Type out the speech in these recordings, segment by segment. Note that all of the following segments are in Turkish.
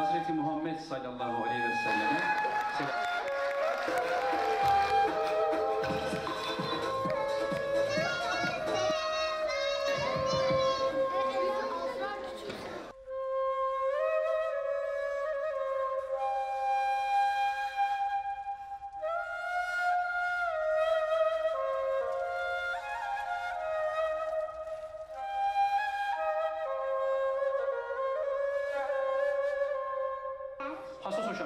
Hazreti Muhammed sallallahu aleyhi ve selleme 好，说出去。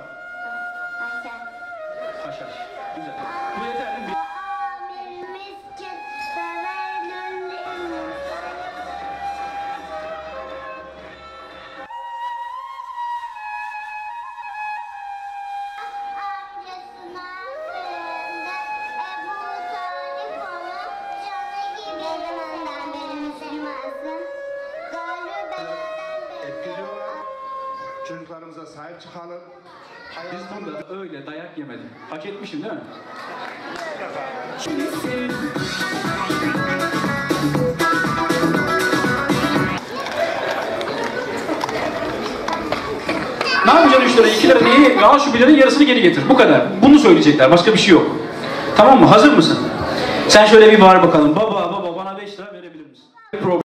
Çocuklarımıza sahip çıkalım. Biz burada öyle dayak yemedim. Hak etmişim değil mi? Ne yapacaksın 3 lira 2 lira neyi? Al şu 1 liranın yarısını geri getir. Bu kadar. Bunu söyleyecekler. Başka bir şey yok. Tamam mı? Hazır mısın? Sen şöyle bir bağır bakalım. Baba baba bana 5 lira verebilir misin?